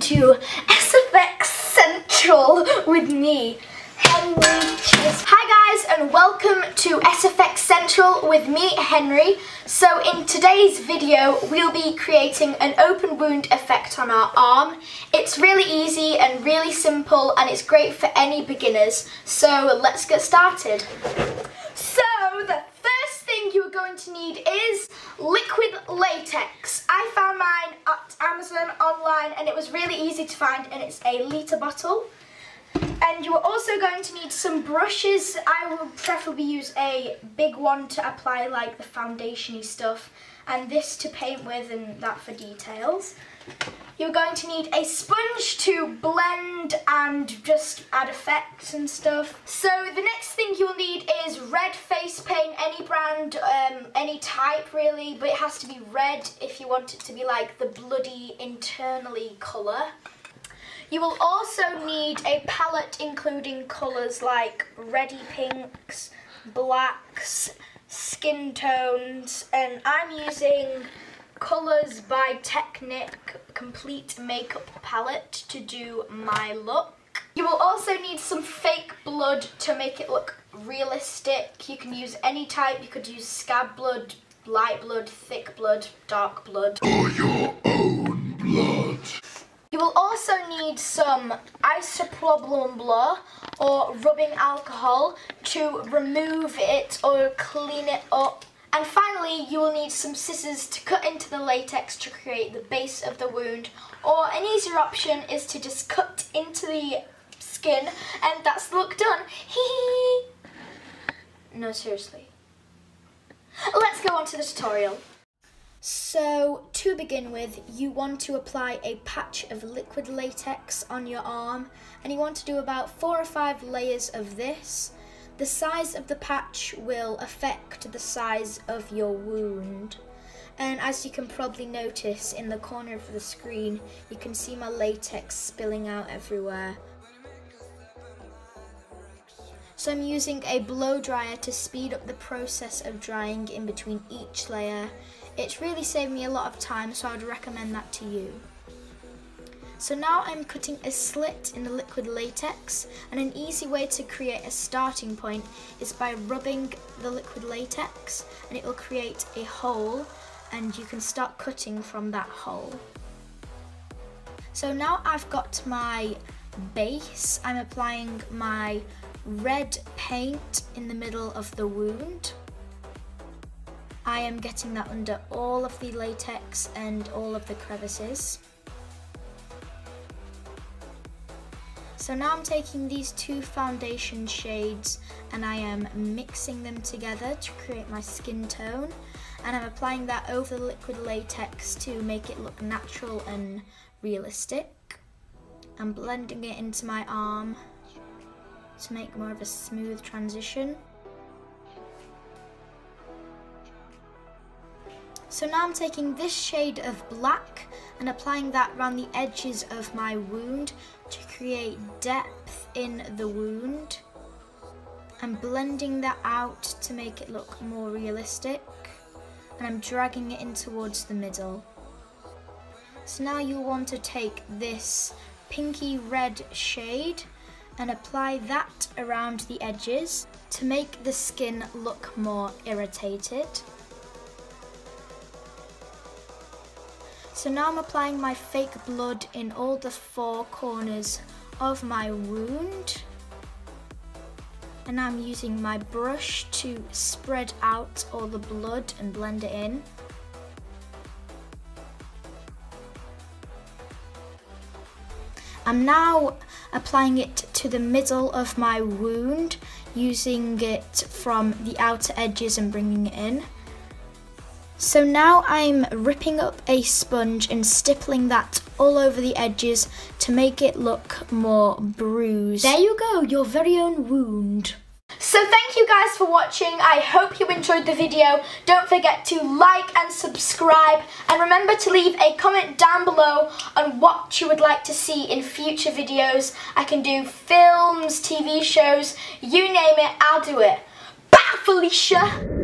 to SFX Central with me, Henry Chesworth. Hi guys and welcome to SFX Central with me, Henry. So in today's video we'll be creating an open wound effect on our arm. It's really easy and really simple and it's great for any beginners. So let's get started. So the first thing you are going to need is liquid latex. I found mine at Amazon online and it was really easy to find and it's a litre bottle. And you are also going to need some brushes. I will preferably use a big one to apply like the foundationy stuff and this to paint with and that for details. You're going to need a sponge to blend and just add effects and stuff. So the next thing you'll need is red face paint, any brand, um, any type really, but it has to be red if you want it to be like the bloody internally colour. You will also need a palette including colours like reddy pinks, blacks, skin tones, and I'm using Colours by Technic Complete Makeup Palette to do my look. You will also need some fake blood to make it look realistic. You can use any type, you could use scab blood, light blood, thick blood, dark blood. Your own blood. You will also need some isopropyl blur or rubbing alcohol to remove it or clean it up and finally, you will need some scissors to cut into the latex to create the base of the wound. Or an easier option is to just cut into the skin and that's the look done. Hee No, seriously. Let's go on to the tutorial. So, to begin with, you want to apply a patch of liquid latex on your arm and you want to do about four or five layers of this the size of the patch will affect the size of your wound. And as you can probably notice in the corner of the screen, you can see my latex spilling out everywhere. So I'm using a blow dryer to speed up the process of drying in between each layer. It's really saved me a lot of time, so I'd recommend that to you. So now I'm cutting a slit in the liquid latex and an easy way to create a starting point is by rubbing the liquid latex and it will create a hole and you can start cutting from that hole. So now I've got my base, I'm applying my red paint in the middle of the wound. I am getting that under all of the latex and all of the crevices. So now I'm taking these two foundation shades and I am mixing them together to create my skin tone and I'm applying that over the liquid latex to make it look natural and realistic. I'm blending it into my arm to make more of a smooth transition. So now I'm taking this shade of black and applying that around the edges of my wound to create depth in the wound. I'm blending that out to make it look more realistic and I'm dragging it in towards the middle. So now you'll want to take this pinky red shade and apply that around the edges to make the skin look more irritated. So now I'm applying my fake blood in all the four corners of my wound. And I'm using my brush to spread out all the blood and blend it in. I'm now applying it to the middle of my wound, using it from the outer edges and bringing it in. So now I'm ripping up a sponge and stippling that all over the edges to make it look more bruised. There you go, your very own wound. So thank you guys for watching. I hope you enjoyed the video. Don't forget to like and subscribe. And remember to leave a comment down below on what you would like to see in future videos. I can do films, TV shows, you name it, I'll do it. Bye, Felicia!